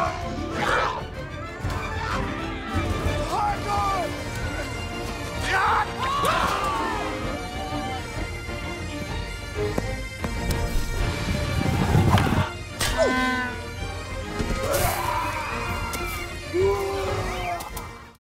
Hardcore!